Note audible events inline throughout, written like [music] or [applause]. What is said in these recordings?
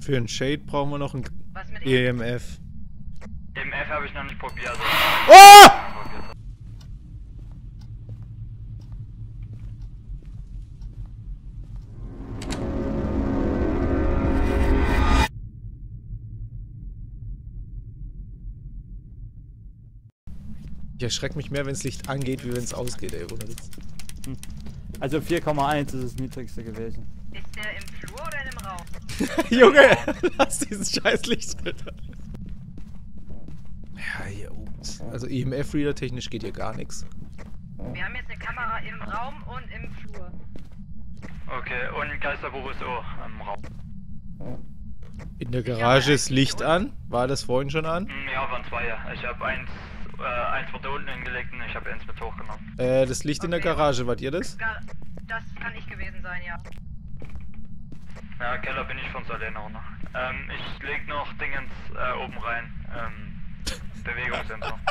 Für einen Shade brauchen wir noch ein? EMF. Im F habe ich noch nicht probiert. Also Oh! Ich erschrecke mich mehr, wenn das Licht angeht, wie wenn es ausgeht, ey. Ohne Witz. Also 4,1 ist das niedrigste gewesen. Ist der im Flur oder im Raum? [laughs] Junge, lass dieses scheiß Licht bitte. Ja, hier oben. Also EMF-Reader technisch geht hier gar nichts. Wir haben jetzt eine Kamera im Raum und im Flur. Okay, und Geisterbuch ist auch im Raum. In der Garage ist Licht an. War das vorhin schon an? Hm, Ja, waren zwei. ja. Ich habe eins, äh, eins wurde unten hingelegt und ich habe eins mit hochgenommen. Äh, das Licht in der Okay. Garage, wart ihr das? Das kann ich gewesen sein, ja. Ja, Keller bin ich von alleine runter. Ähm, ich leg noch Dingens äh, oben rein. Ähm, Bewegungssensor. [laughs]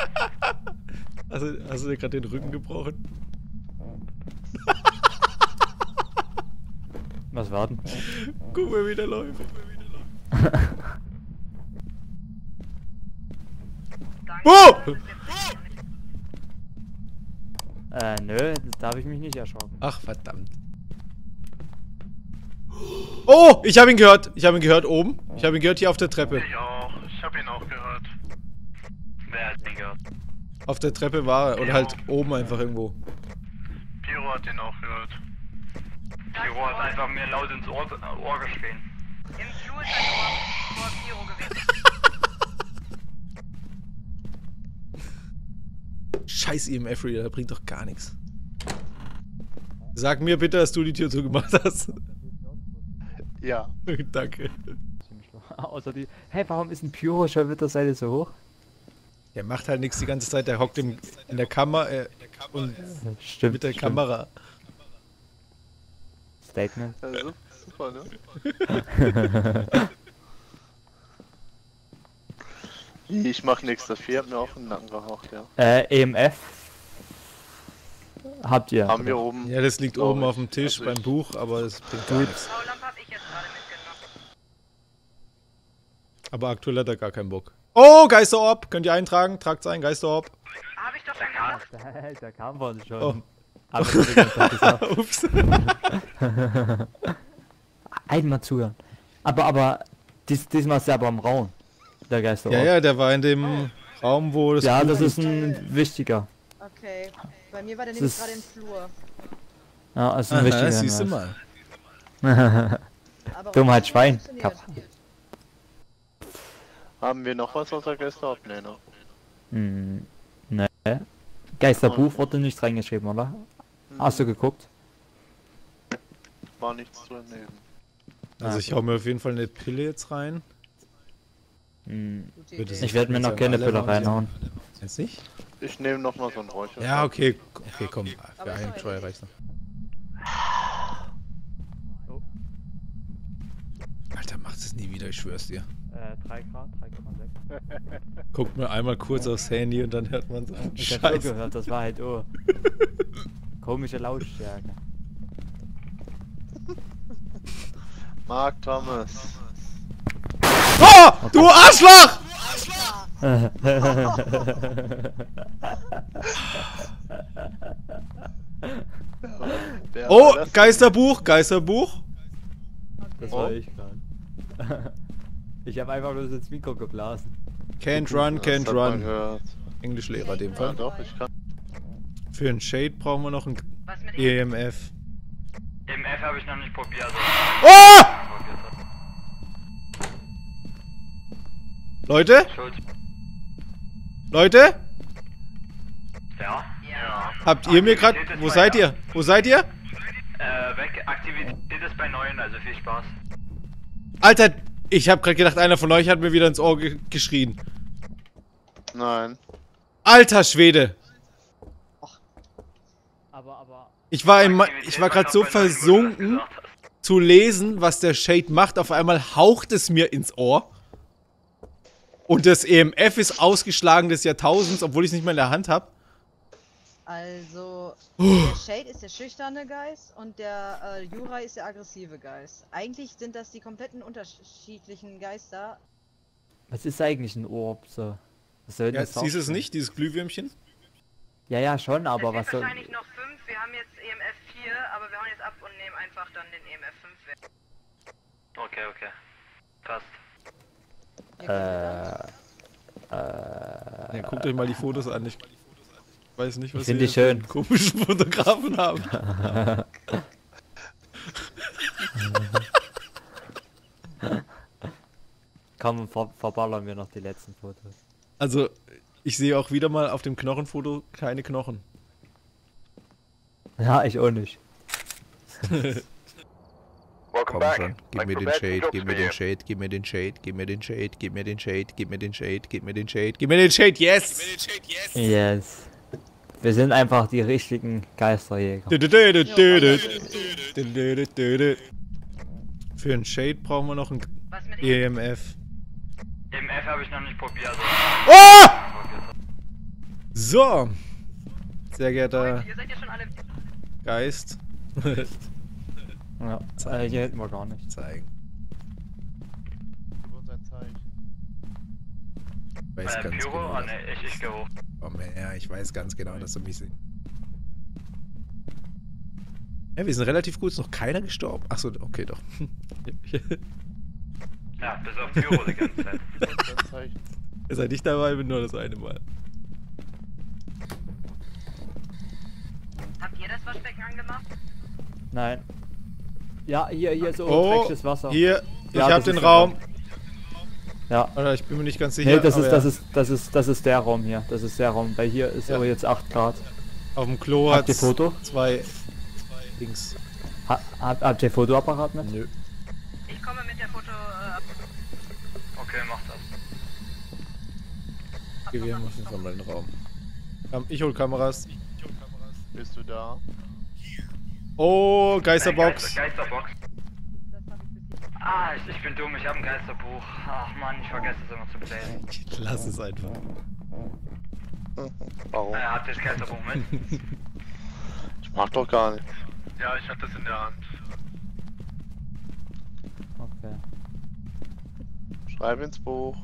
Also, hast du dir gerade den Rücken gebrochen? [laughs] Was warten? Guck mal, wie der läuft. Danke. Oh! Das ist jetzt nicht- Äh, nö, da habe ich mich nicht erschrocken. Ach, verdammt. Oh, ich habe ihn gehört. Ich habe ihn gehört oben. Ich habe ihn gehört hier auf der Treppe. Ich auch. Ich habe ihn auch gehört. Wer hat ihn gehört? Auf der Treppe war er. Oder halt oben einfach irgendwo. Pyro hat ihn auch gehört. Pyro hat einfach mir laut ins Ohr, Ohr geschrien. Im Flur ist ein Ohr vor Pyro gewesen. Scheiß EMF-Reader, der bringt doch gar nichts. Sag mir bitte, dass du die Tür zugemacht hast. Ja. [laughs] Danke. [laughs] Außer die. Hä, warum ist ein Pyro schon mit der Seite so hoch? Der macht halt nichts die ganze Zeit. Der hockt im, in der Kammer äh, und Stimmt. mit der stimmt. Kamera. Statement. su- super, ne? [laughs] ich mach nichts dafür, hab mir auch im Nacken gehaucht, ja. Äh, EMF. Habt ihr? Haben wir oben. Ja, das liegt oben ich. auf dem Tisch Also beim Buch, aber das bringt gar nichts. Baulampe habe ich jetzt gerade mitgenommen. Aber aktuell hat er gar keinen Bock. Oh, Geisterorb! Könnt ihr eintragen? Tragt ein, Geisterorb. Habe ich doch gemacht. Der, der kam vorhin schon. Oh. Aber das hab ich nicht gesagt. [laughs] Ups. [laughs] Einmal zuhören. Aber, aber, dies, diesmal ist er aber im Raum. Der Geister. Ja, ja, der war in dem Raum, wo das. Ja, das ist ein wichtiger. Okay. Bei mir war der nämlich gerade im Flur. Ja, das ist ein Aha, wichtiger. siehst du mal. [laughs] Dummheit, Schwein. funktioniert. Haben wir noch was außer Geister ab? Nee, ne? Hm, ne. Geisterbuch wurde nicht reingeschrieben, oder? Hast du geguckt? War nichts zu entnehmen. Also ich hau mir auf jeden Fall eine Pille jetzt rein. Hm, es ich werde mir noch keine Pille reinhauen. Jetzt nicht? Ich nehme noch mal so ein Räucher. Ja, okay. Okay, komm. Für einen doch reicht noch. Oh. Alter, mach das nie wieder, ich schwör's dir. Äh, 3 Grad, 3,6. [laughs] Guckt mir einmal kurz aufs Handy und dann hört man so. Ich hab gehört, das war halt oh. [laughs] Komische Lautstärke. Mark Thomas. [laughs] Oh, du Arschloch! Oh? Geisterbuch, Geisterbuch. Das Oh. war ich gerade. Ich habe einfach bloß ins Mikro geblasen. Can't run, can't run. Englischlehrer in dem Ja, Fall. doch, ich kann. Für einen Shade brauchen wir noch ein? EMF. Im F habe ich noch nicht probiert. Also Oh! Leute? Schuld. Leute? Ja? Ja. Habt ihr mir gerade... Wo bei seid ja. ihr? Wo seid ihr? Äh, weg. Aktivität ist bei 9, also viel Spaß. Alter, ich hab gerade gedacht, einer von euch hat mir wieder ins Ohr ge geschrien. Nein. Alter Schwede. Aber, aber. Ich war, im, ich war gerade so bei 9, wo du das versunken zu lesen, was der Shade macht. Auf einmal haucht es mir ins Ohr. Und das EMF ist ausgeschlagen des Jahrtausends, obwohl ich es nicht mehr in der Hand habe. Also, der Shade ist der schüchterne Geist und der äh, Jura ist der aggressive Geist. Eigentlich sind das die kompletten unterschiedlichen Geister. Was ist eigentlich ein Orb so? Was soll denn Ja, das siehst du es nicht, dieses Glühwürmchen? Ja, ja, schon, aber was sind soll... wahrscheinlich noch fünf. Wir haben jetzt EMF 4, aber wir hauen jetzt ab und nehmen einfach dann den EMF 5 weg. Okay, okay. Passt. Ihr Äh, Ja, guckt euch mal die Fotos an. Ich weiß nicht, was Ich für einen komischen Fotografen haben. [laughs] Komm, ver verballern wir noch die letzten Fotos. Also, ich sehe auch wieder mal auf dem Knochenfoto keine Knochen. Ja, ich auch nicht. [laughs] Komm schon, gib mir den Shade, gib mir den Shade, gib mir den Shade, gib mir den Shade, gib mir den Shade, gib mir den Shade, gib mir den Shade, Gib mir den Shade, yes! Yes. Wir sind einfach die richtigen Geisterjäger. Für einen Shade brauchen wir noch ein E EMF? EMF. EMF habe ich noch nicht probiert. Also Oh! probiert. So. Sehr geehrter Ihr seid ja schon alle. Geist. [laughs] Ja, äh, hier hätten wir gar nicht. Zeigen. Gib uns ein Zeichen. Ich weiß Äh, ganz Pyro? genau. Ah, dass- ne, ich, ich geh hoch. Komm her, ich weiß ganz genau, dass du mich siehst. Ja, wir sind relativ gut, ist noch keiner gestorben. Achso, okay, doch. [laughs] Ja, bis auf Pyro die ganze Zeit. [laughs] Ihr seid nicht dabei, bin nur das eine Mal. Habt ihr das Waschbecken angemacht? Nein. Ja, hier, hier ist so Oh, dreckiges Wasser. hier, ich Ja, hab den Raum. Ja. Oder ich bin mir nicht ganz sicher. Nee, das ist, das ja, ist, das ist, das ist der Raum hier. Das ist der Raum. Bei hier ist Ja. aber jetzt 8 Grad. Auf dem Klo hat Foto? zwei Dings. Ha, habt, habt ihr Fotoapparat mit? Nö. Ich komme mit der Foto. Äh, Okay, mach das. Okay, wir haben auf jeden Fall mal den Raum. Kam- Ich hol Kameras. Bist du da? Oh, Geisterbox. Geister, Geisterbox. Das habe ich bis jetzt. Ah, ich, ich bin dumm, ich habe ein Geisterbuch. Ach man, ich vergesse es immer zu. Ich lass es einfach. Warum? Äh, habt ihr das Geisterbuch mit? [laughs] Ich mach doch gar nicht. Ja, ich hab das in der Hand. Okay. Schreib ins Buch.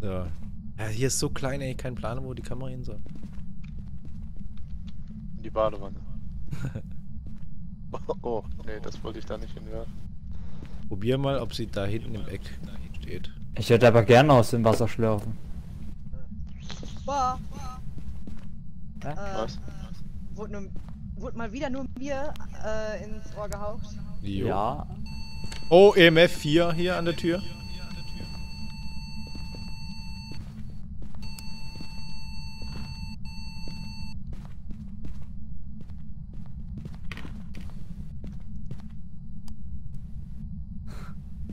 So. Ja, hier ist so klein, ey, kein Plan, wo die Kamera hin soll. In die Badewanne. [laughs] [laughs] oh, nee, das wollte ich da nicht hinwerfen. Probier mal, ob sie da hinten im Eck steht. Ich würde aber gerne aus dem Wasser schlürfen. Boah. Hä? Äh, Was? Wurde, nur, wurde mal wieder nur mir äh, ins Ohr gehaucht. Jo. Ja. Oh, EMF 4 hier an der Tür.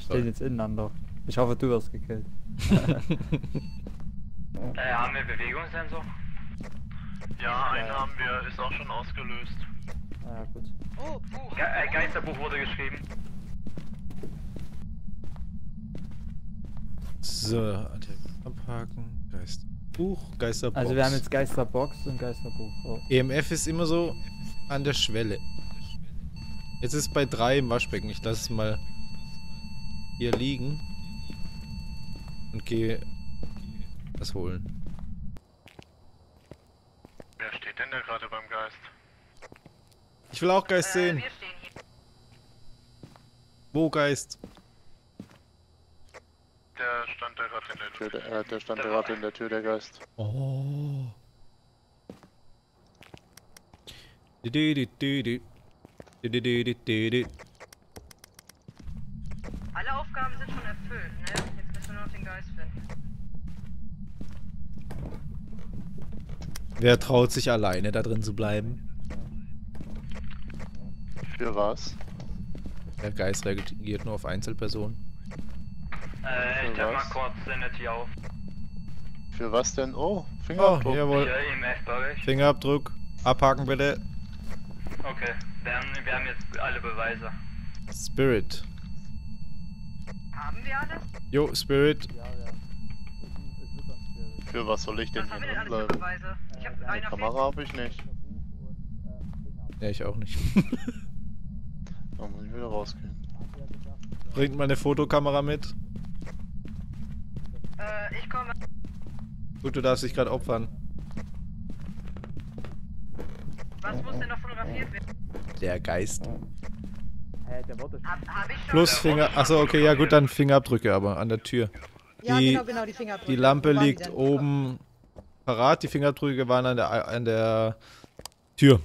Stehen jetzt ineinander. Ich hoffe, du wirst gekillt. [laughs] Äh, haben wir Bewegungssensor? Ja, einen haben wir, ist auch schon ausgelöst. Ja, gut. Oh, Buch. Ge äh, Geisterbuch wurde geschrieben. So, Attack abhaken. Geisterbuch, Geisterbox. Also wir haben jetzt Geisterbox und Geisterbuch. Oh. EMF ist immer so an der Schwelle. Jetzt ist bei 3 im Waschbecken. Ich lasse es mal hier liegen. Und gehe das holen. Wer steht denn da gerade beim Geist? Ich will auch Geist äh, sehen. Wo Geist? Der stand da gerade in der Tür, der, äh, der stand da gerade in der Tür, der Geist. Oh. Du, du, du, du, du. Du, du, du, du, du, du. Alle Aufgaben sind schon erfüllt, ne? Jetzt müssen wir nur noch den Geist finden. Wer traut sich alleine da drin zu bleiben? Für was? Der Geist reagiert nur auf Einzelpersonen. Äh, ich Für tippe mal was? kurz Sanity auf. Für was denn? Oh, Oh, Fingerabdruck. jawohl. Bei euch. Fingerabdruck. Abhaken bitte. Okay, wir haben, wir haben jetzt alle Beweise. Spirit. Haben wir alles? Jo, Spirit. Ja, ja. Dann. Für was soll ich denn Was hier drin bleiben? Ich hab Eine einer Kamera habe ich nicht. Ja, ich auch nicht. [laughs] Da muss ich wieder rausgehen. Bringt mal eine Fotokamera mit. Äh, ich komme. Gut, du darfst dich gerade opfern. Was muss denn noch fotografiert werden? Der Geist. Hä, der wurde. Plus Finger. Achso, okay, ja gut, dann Fingerabdrücke aber an der Tür. Ja, Die- genau, genau, die Fingerabdrücke. Die Lampe liegt oben parat, die Fingerabdrücke waren an der, an der Tür.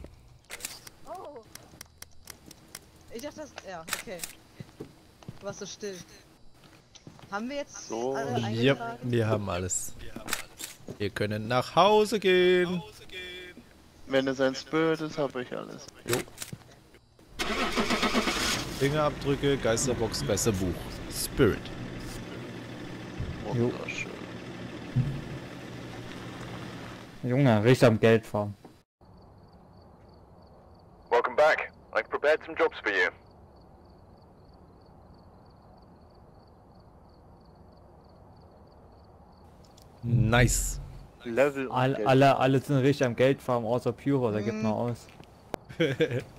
Ich dachte, das. Ja, okay. Du warst so still. Haben wir jetzt So. alle Ja, wir haben alles. Wir können nach Hause gehen. Wenn es ein Spirit ist, habe ich alles. Fingerabdrücke, Geisterbox, Geisterbuch. Spirit. Wunderschön. Junge, richtig am Geld fahren. Welcome back. I've prepared some jobs for you. Nice. Level und All, Geld. alle, alle sind richtig am Geld farmen, außer Pyro, der gibt Mhm. noch aus. [laughs]